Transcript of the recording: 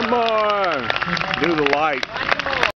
One more. Do the light.